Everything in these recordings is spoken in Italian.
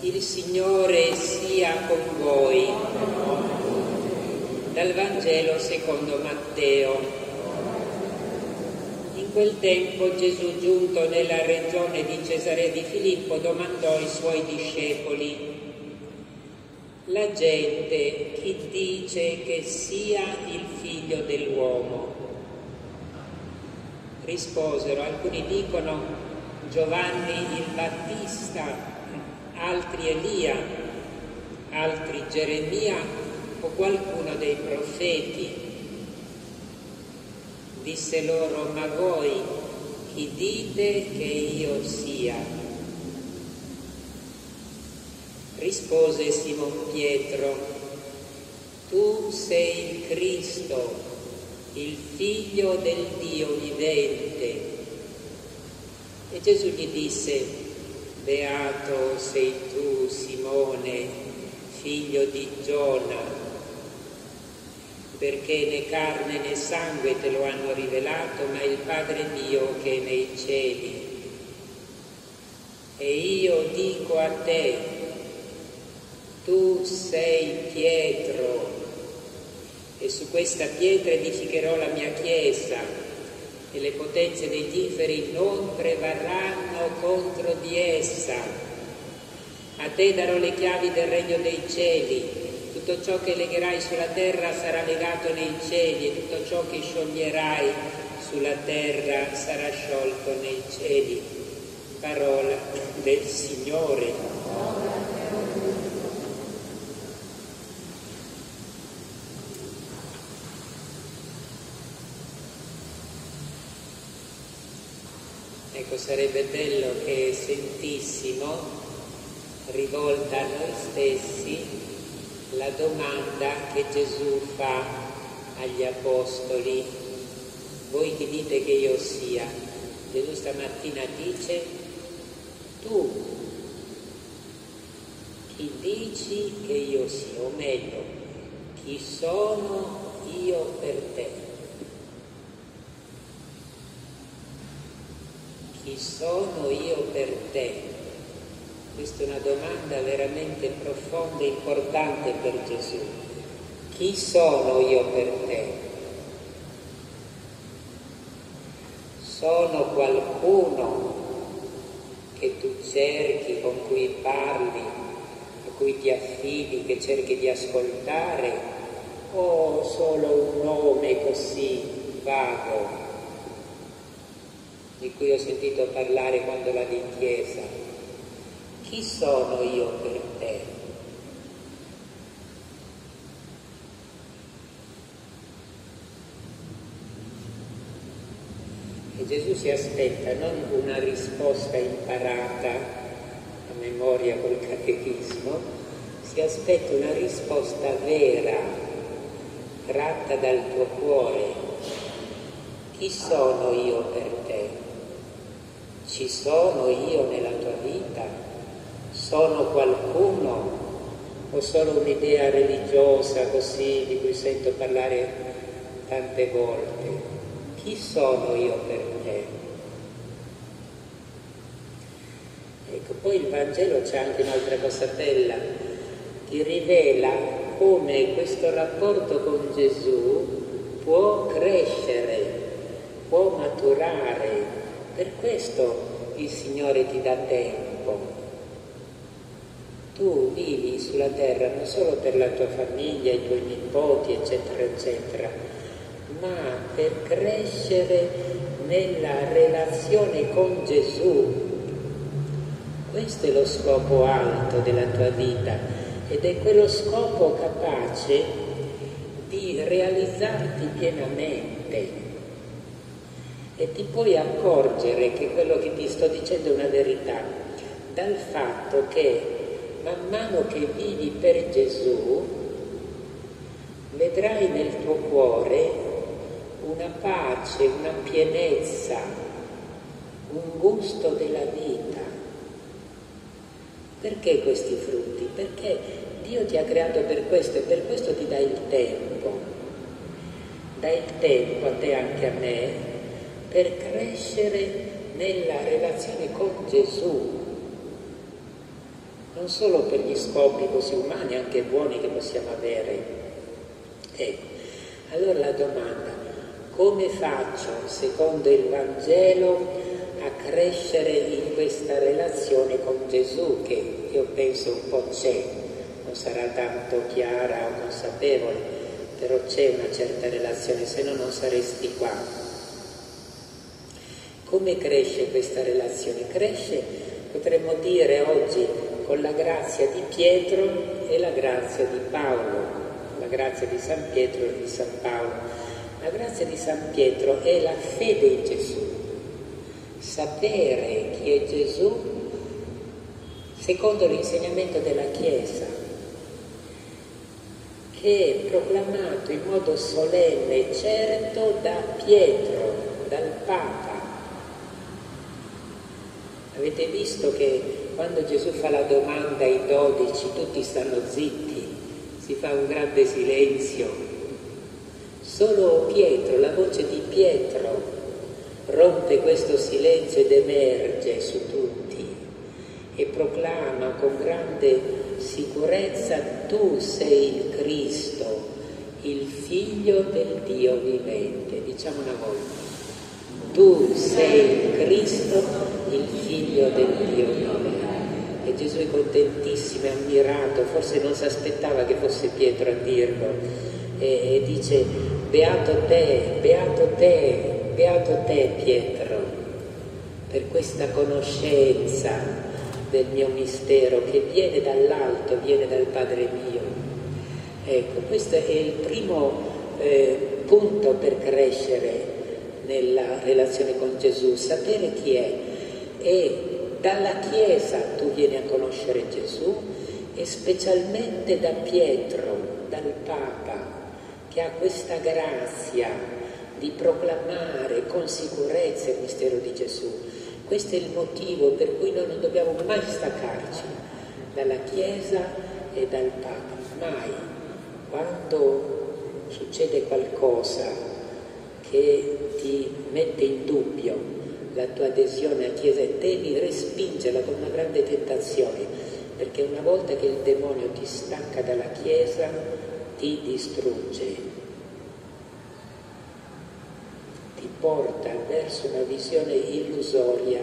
Il Signore sia con voi. Dal Vangelo secondo Matteo. In quel tempo Gesù, giunto nella regione di Cesarea di Filippo, domandò ai suoi discepoli, la gente chi dice che sia il figlio dell'uomo? Risposero, alcuni dicono Giovanni il Battista, altri Elia, altri Geremia o qualcuno dei profeti. Disse loro, ma voi chi dite che io sia? Rispose Simon Pietro, tu sei il Cristo, il figlio del Dio vivente. E Gesù gli disse, Beato sei tu, Simone, figlio di Giona, perché né carne né sangue te lo hanno rivelato, ma il Padre mio che è nei cieli. E io dico a te, tu sei Pietro, e su questa pietra edificherò la mia chiesa e le potenze degli inferi non prevarranno contro di essa. A te darò le chiavi del regno dei cieli. Tutto ciò che legherai sulla terra sarà legato nei cieli e tutto ciò che scioglierai sulla terra sarà sciolto nei cieli. Parola del Signore. Sarebbe bello che sentissimo, rivolta a noi stessi, la domanda che Gesù fa agli Apostoli. Voi chi dite che io sia? Gesù stamattina dice, tu chi dici che io sia, o meglio, chi sono io per te? Chi sono io per te? Questa è una domanda veramente profonda e importante per Gesù. Chi sono io per te? Sono qualcuno che tu cerchi, con cui parli, a cui ti affidi, che cerchi di ascoltare, o solo un nome così vago di cui ho sentito parlare quando vado in chiesa. Chi sono io per te? E Gesù si aspetta non una risposta imparata a memoria col catechismo, si aspetta una risposta vera, tratta dal tuo cuore. Chi sono io per te? Ci sono io nella tua vita? Sono qualcuno? O solo un'idea religiosa così di cui sento parlare tante volte? Chi sono io per te? Ecco, poi il Vangelo c'è anche un'altra cosa bella, ti rivela come questo rapporto con Gesù può crescere, può maturare, per questo il Signore ti dà tempo. Tu vivi sulla terra non solo per la tua famiglia, i tuoi nipoti, eccetera, eccetera, ma per crescere nella relazione con Gesù. Questo è lo scopo alto della tua vita ed è quello scopo capace di realizzarti pienamente e ti puoi accorgere che quello che ti sto dicendo è una verità dal fatto che man mano che vivi per Gesù vedrai nel tuo cuore una pace, una pienezza, un gusto della vita. Perché questi frutti? Perché Dio ti ha creato per questo e per questo ti dà il tempo. Dà il tempo a te anche a me per crescere nella relazione con Gesù. non solo per gli scopi così umani, anche buoni che possiamo avere. Ecco, allora la domanda, come faccio, secondo il Vangelo, a crescere in questa relazione con Gesù, che io penso un po' c'è, non sarà tanto chiara o consapevole, però c'è una certa relazione, se no non saresti qua. Come cresce questa relazione? Cresce, potremmo dire oggi, con la grazia di Pietro e la grazia di Paolo, la grazia di San Pietro e di San Paolo. La grazia di San Pietro è la fede in Gesù, sapere chi è Gesù secondo l'insegnamento della Chiesa, che è proclamato in modo solenne e certo da Pietro, dal Papa. Avete visto che quando Gesù fa la domanda ai dodici, tutti stanno zitti, si fa un grande silenzio. Solo Pietro, la voce di Pietro, rompe questo silenzio ed emerge su tutti e proclama con grande sicurezza tu sei il Cristo, il figlio del Dio vivente. Diciamo una volta. Tu sei il Cristo, il figlio del Dio vivente e Gesù è contentissimo, è ammirato, forse non si aspettava che fosse Pietro a dirlo. E, e dice beato te, beato te, beato te Pietro per questa conoscenza del mio mistero che viene dall'alto, viene dal Padre mio. Ecco, questo è il primo eh, punto per crescere nella relazione con Gesù, sapere chi è e dalla Chiesa tu vieni a conoscere Gesù e specialmente da Pietro, dal Papa, che ha questa grazia di proclamare con sicurezza il mistero di Gesù. Questo è il motivo per cui noi non dobbiamo mai staccarci dalla Chiesa e dal Papa, mai. Quando succede qualcosa che ti mette in dubbio la tua adesione a Chiesa e devi respingerla con una grande tentazione, perché una volta che il demonio ti stacca dalla Chiesa, ti distrugge, ti porta verso una visione illusoria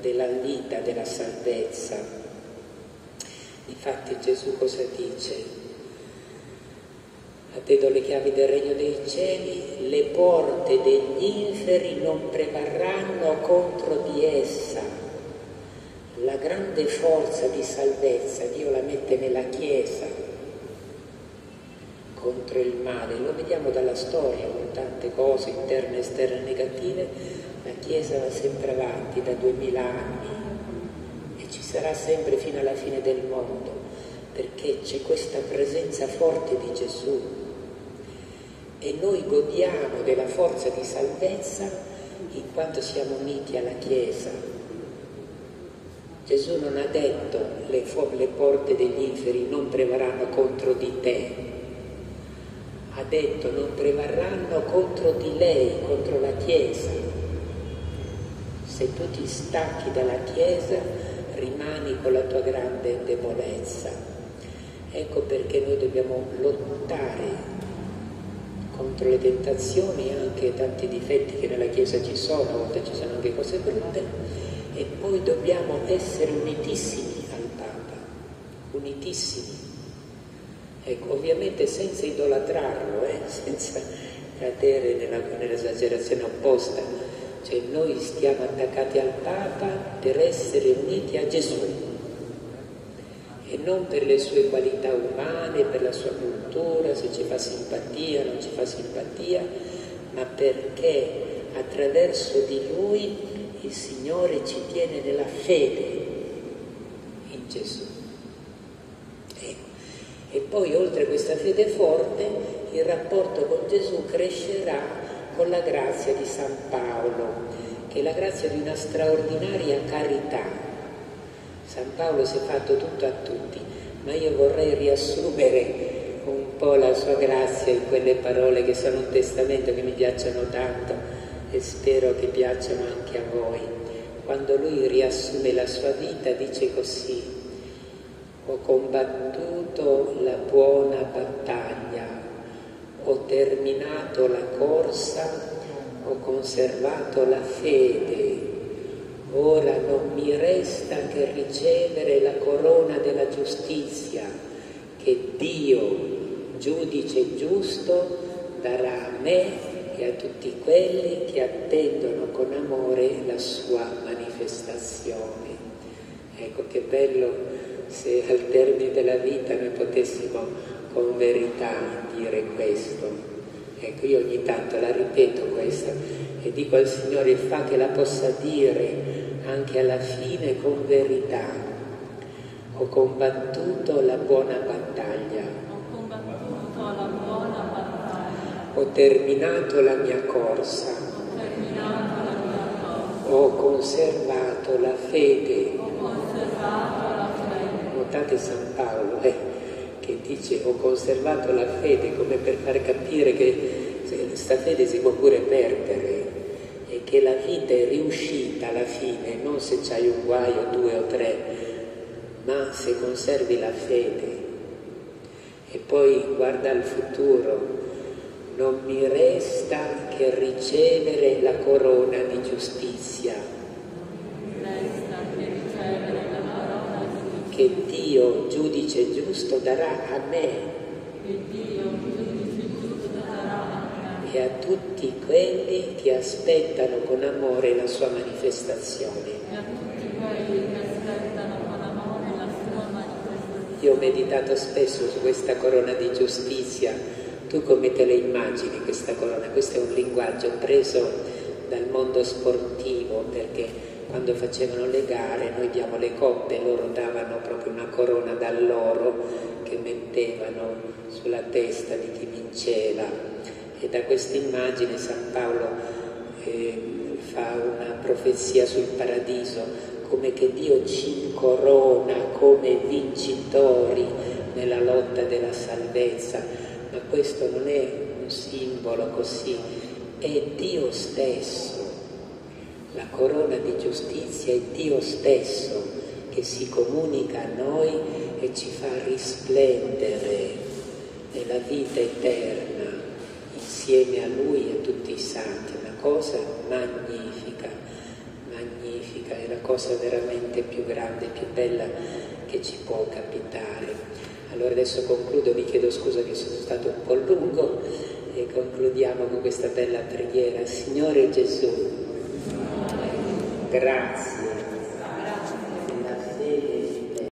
della vita, della salvezza. Infatti Gesù cosa dice? A te do le chiavi del regno dei cieli, le porte degli inferi non prevarranno contro di essa. La grande forza di salvezza Dio la mette nella Chiesa contro il male, lo vediamo dalla storia con tante cose interne e esterne negative, la Chiesa va sempre avanti da duemila anni e ci sarà sempre fino alla fine del mondo perché c'è questa presenza forte di Gesù e noi godiamo della forza di salvezza in quanto siamo uniti alla Chiesa. Gesù non ha detto le, le porte degli inferi non prevarranno contro di te, ha detto non prevarranno contro di lei, contro la Chiesa. Se tu ti stacchi dalla Chiesa rimani con la tua grande debolezza. Ecco perché noi dobbiamo lottare contro le tentazioni e anche tanti difetti che nella Chiesa ci sono, a volte ci sono anche cose brutte, e poi dobbiamo essere unitissimi al Papa, unitissimi. Ecco, ovviamente senza idolatrarlo, eh, senza cadere nella, nell'esagerazione opposta, cioè noi stiamo attaccati al Papa per essere uniti a Gesù e non per le sue qualità umane, per la sua cultura, se ci fa simpatia o non ci fa simpatia, ma perché attraverso di lui il Signore ci tiene nella fede in Gesù. Ecco. E poi oltre a questa fede forte, il rapporto con Gesù crescerà con la grazia di San Paolo, che è la grazia di una straordinaria carità San Paolo si è fatto tutto a tutti, ma io vorrei riassumere un po' la sua grazia in quelle parole che sono un testamento che mi piacciono tanto e spero che piacciono anche a voi. Quando lui riassume la sua vita dice così, ho combattuto la buona battaglia, ho terminato la corsa, ho conservato la fede. Ora non mi resta che ricevere la corona della giustizia che Dio, giudice giusto, darà a me e a tutti quelli che attendono con amore la sua manifestazione. Ecco che bello se al termine della vita noi potessimo con verità dire questo. Ecco, io ogni tanto la ripeto questa e dico al Signore fa che la possa dire anche alla fine con verità. Ho combattuto la buona battaglia. Ho combattuto la buona battaglia. Ho terminato la mia corsa. Ho terminato la mia corsa. Ho conservato la fede. Ho conservato la fede. Notate San Paolo, eh, che dice ho conservato la fede come per far capire che questa fede si può pure perdere che la vita è riuscita alla fine, non se c'hai un guaio, due o tre, ma se conservi la fede. E poi guarda al futuro, non mi resta che ricevere la corona di giustizia. Che Dio, giudice giusto, darà a me che Dio, giudice giusto, darà a me e a tutti quelli che aspettano con amore la sua manifestazione. e a tutti quelli che aspettano con amore la sua manifestazione. Io ho meditato spesso su questa corona di giustizia. Tu come te le immagini questa corona? Questo è un linguaggio preso dal mondo sportivo perché quando facevano le gare noi diamo le coppe, loro davano proprio una corona d'alloro che mettevano sulla testa di chi vinceva. E da questa immagine San Paolo eh, fa una profezia sul paradiso, come che Dio ci corona come vincitori nella lotta della salvezza, ma questo non è un simbolo così, è Dio stesso. La corona di giustizia è Dio stesso che si comunica a noi e ci fa risplendere nella vita eterna insieme a Lui e a tutti i santi. Una cosa magnifica, magnifica, è la cosa veramente più grande, più bella che ci può capitare. Allora adesso concludo, vi chiedo scusa che sono stato un po' lungo e concludiamo con questa bella preghiera. Signore Gesù, grazie